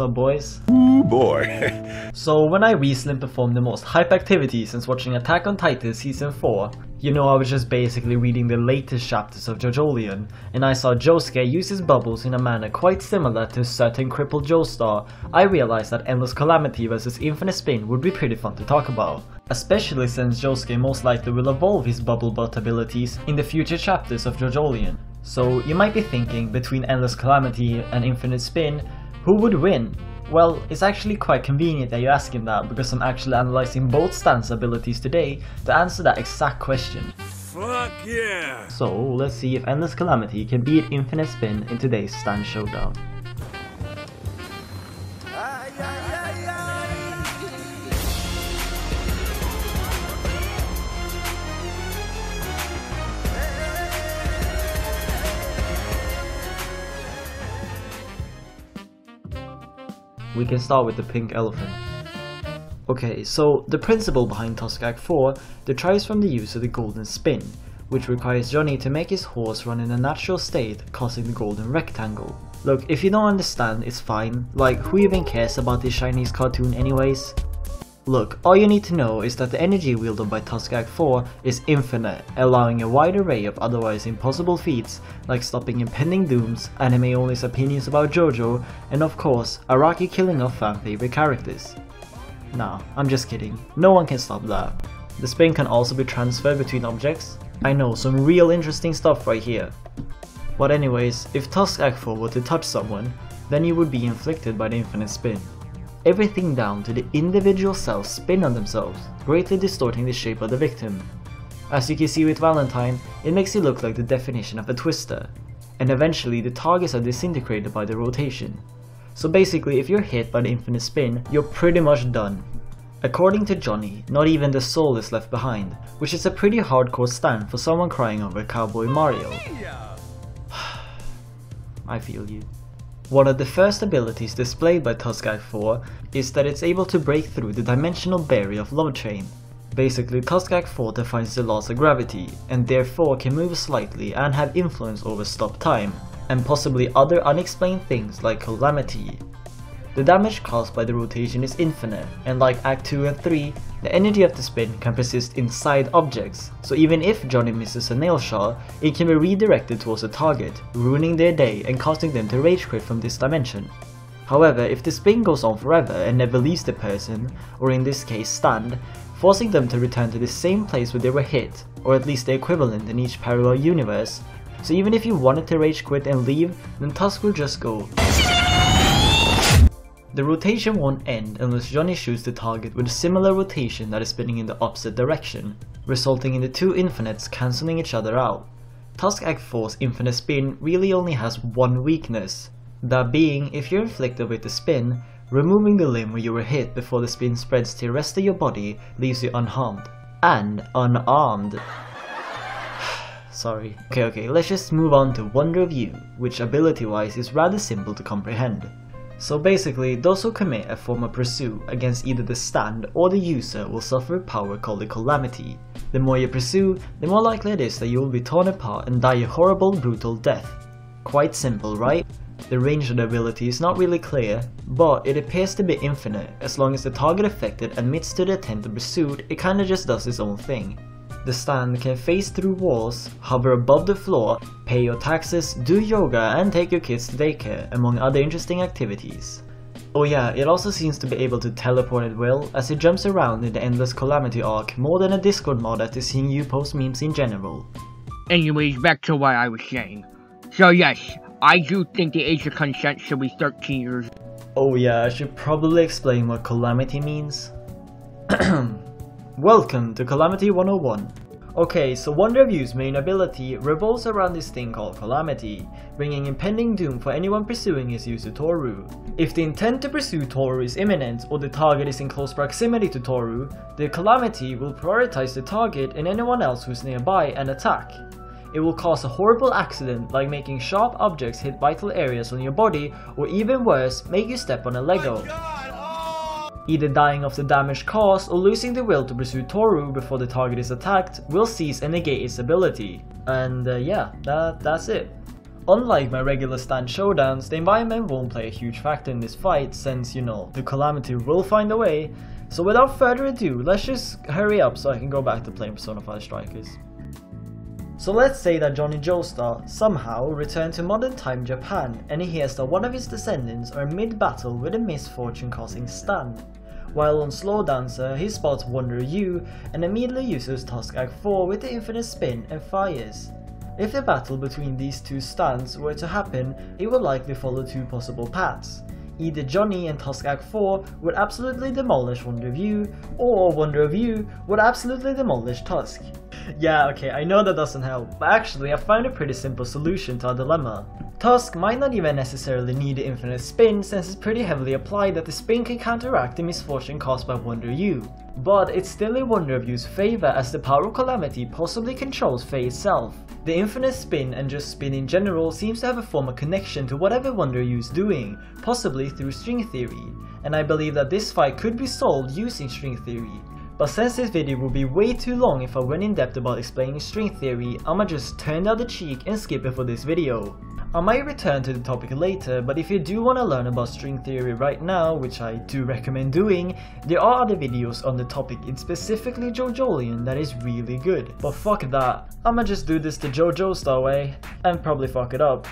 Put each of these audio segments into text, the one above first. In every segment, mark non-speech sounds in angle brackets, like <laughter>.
up boys? Ooh boy. <laughs> So when I recently performed the most hype activity since watching Attack on Titan season 4, you know I was just basically reading the latest chapters of JoJolion, and I saw Josuke use his bubbles in a manner quite similar to a certain crippled Joestar, I realized that Endless Calamity vs Infinite Spin would be pretty fun to talk about. Especially since Josuke most likely will evolve his bubble butt abilities in the future chapters of JoJolion. So you might be thinking between Endless Calamity and Infinite Spin, who would win? Well, it's actually quite convenient that you're asking that because I'm actually analyzing both stands' abilities today to answer that exact question. Fuck yeah. So let's see if Endless Calamity can beat Infinite Spin in today's stand showdown. We can start with the pink elephant. Okay, so the principle behind Tusk Act 4 derives from the use of the golden spin, which requires Johnny to make his horse run in a natural state, causing the golden rectangle. Look, if you don't understand, it's fine, like who even cares about this Chinese cartoon anyways? Look, all you need to know is that the energy wielded by Tusk Act 4 is infinite, allowing a wide array of otherwise impossible feats, like stopping impending dooms, anime only's opinions about JoJo, and of course, Araki killing off fan favorite characters. Nah, I'm just kidding, no one can stop that. The spin can also be transferred between objects. I know, some real interesting stuff right here. But anyways, if Tusk Act 4 were to touch someone, then you would be inflicted by the infinite spin everything down to the individual cells spin on themselves, greatly distorting the shape of the victim. As you can see with Valentine, it makes it look like the definition of a twister, and eventually the targets are disintegrated by the rotation. So basically if you're hit by the infinite spin, you're pretty much done. According to Johnny, not even the soul is left behind, which is a pretty hardcore stand for someone crying over Cowboy Mario. <sighs> I feel you. One of the first abilities displayed by Tusk Act 4 is that it's able to break through the dimensional barrier of Love Train. Basically, Tusk Act 4 defines the laws of gravity, and therefore can move slightly and have influence over stop time, and possibly other unexplained things like calamity. The damage caused by the rotation is infinite, and like Act 2 and 3, the energy of the spin can persist inside objects, so even if Johnny misses a nail shot, it can be redirected towards a target, ruining their day and causing them to rage quit from this dimension. However, if the spin goes on forever and never leaves the person, or in this case stand, forcing them to return to the same place where they were hit, or at least the equivalent in each parallel universe, so even if you wanted to rage quit and leave, then Tusk will just go the rotation won't end unless Johnny shoots the target with a similar rotation that is spinning in the opposite direction, resulting in the two infinites cancelling each other out. Tusk Act 4's infinite spin really only has one weakness, that being if you're inflicted with the spin, removing the limb where you were hit before the spin spreads to the rest of your body leaves you unharmed. And unarmed. <sighs> Sorry. Okay, okay, let's just move on to Wonder of U, which ability wise is rather simple to comprehend. So basically, those who commit a form of pursuit against either the stand or the user will suffer a power called a calamity. The more you pursue, the more likely it is that you will be torn apart and die a horrible, brutal death. Quite simple, right? The range of the ability is not really clear, but it appears to be infinite, as long as the target affected admits to the attempt of pursuit, it kinda just does its own thing. The stand can face through walls, hover above the floor, pay your taxes, do yoga and take your kids to daycare, among other interesting activities. Oh yeah, it also seems to be able to teleport at will, as it jumps around in the Endless Calamity arc more than a Discord mod after seeing you post memes in general. Anyways, back to what I was saying. So yes, I do think the age of consent should be 13 years. Oh yeah, I should probably explain what Calamity means. <clears throat> Welcome to Calamity 101. Okay, so You's main ability revolves around this thing called Calamity, bringing impending doom for anyone pursuing his user Toru. If the intent to pursue Toru is imminent or the target is in close proximity to Toru, the Calamity will prioritize the target and anyone else who's nearby and attack. It will cause a horrible accident like making sharp objects hit vital areas on your body or even worse, make you step on a Lego either dying of the damage caused or losing the will to pursue Toru before the target is attacked will cease and negate its ability. And uh, yeah, that, that's it. Unlike my regular stand showdowns, the environment won't play a huge factor in this fight since, you know, the Calamity will find a way. So without further ado, let's just hurry up so I can go back to playing Persona 5 Strikers. So let's say that Johnny Joestar somehow returned to modern time Japan and he hears that one of his descendants are mid-battle with a misfortune causing stand. While on Slow Dancer, he spots Wonder U and immediately uses Tusk Act 4 with the infinite spin and fires. If the battle between these two stands were to happen, it would likely follow two possible paths. Either Johnny and Tusk Act 4 would absolutely demolish Wonder U, or Wonder U would absolutely demolish Tusk. Yeah, okay, I know that doesn't help, but actually I found a pretty simple solution to our dilemma. Tusk might not even necessarily need infinite spin since it's pretty heavily applied that the spin can counteract the misfortune caused by Wonder U. But it's still in Wonder of U's favor as the power of Calamity possibly controls Faye itself. The infinite spin and just spin in general seems to have a form of connection to whatever Wonder U is doing, possibly through string theory, and I believe that this fight could be solved using string theory. But since this video would be way too long if I went in depth about explaining string theory, I'ma just turn the cheek and skip it for this video. I might return to the topic later, but if you do want to learn about string theory right now, which I do recommend doing, there are other videos on the topic in specifically JoJolion that is really good. But fuck that, I'ma just do this the Jojoestar way, eh? and probably fuck it up.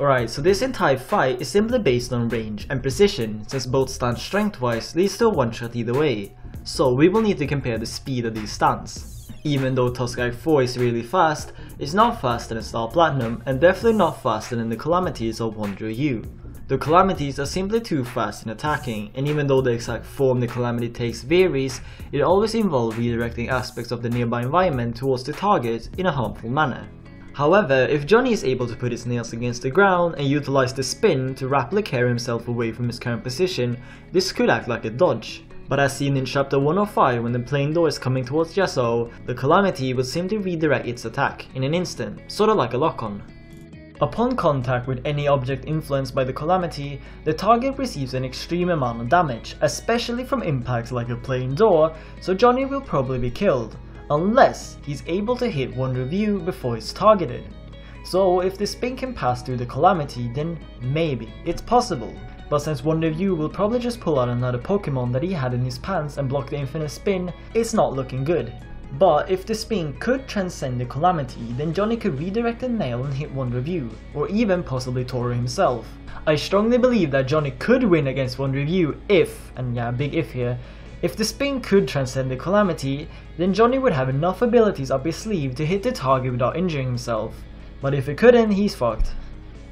Alright, so this entire fight is simply based on range and precision, since both stand strength-wise leads to a one-shot either way. So we will need to compare the speed of these stands. Even though Tusk Act 4 is really fast, it's not faster than Star Platinum and definitely not faster than the Calamities of Wonder U. The Calamities are simply too fast in attacking, and even though the exact form the Calamity takes varies, it always involves redirecting aspects of the nearby environment towards the target in a harmful manner. However, if Johnny is able to put his nails against the ground and utilize the spin to rapidly carry himself away from his current position, this could act like a dodge. But as seen in chapter 105 when the plane door is coming towards Yasuho, the Calamity would seem to redirect its attack in an instant, sort of like a lock-on. Upon contact with any object influenced by the Calamity, the target receives an extreme amount of damage, especially from impacts like a plane door, so Johnny will probably be killed, unless he's able to hit one review before it's targeted. So if the spin can pass through the Calamity, then maybe, it's possible. But since Wonder of will probably just pull out another Pokemon that he had in his pants and block the infinite spin, it's not looking good. But if the spin could transcend the Calamity, then Johnny could redirect the nail and hit Wonder of or even possibly Toru himself. I strongly believe that Johnny could win against Wonder of if, and yeah, big if here, if the spin could transcend the Calamity, then Johnny would have enough abilities up his sleeve to hit the target without injuring himself. But if it couldn't, he's fucked.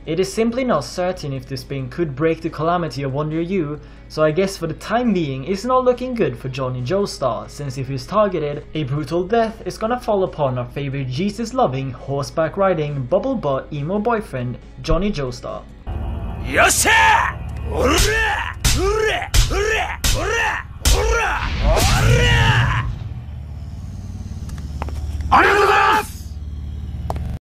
It is simply not certain if this pin could break the Calamity of Wonder U, so I guess for the time being it's not looking good for Johnny Joestar, since if he's targeted, a brutal death is gonna fall upon our favorite Jesus-loving, horseback-riding, bubble butt emo boyfriend, Johnny Joestar. Yosha!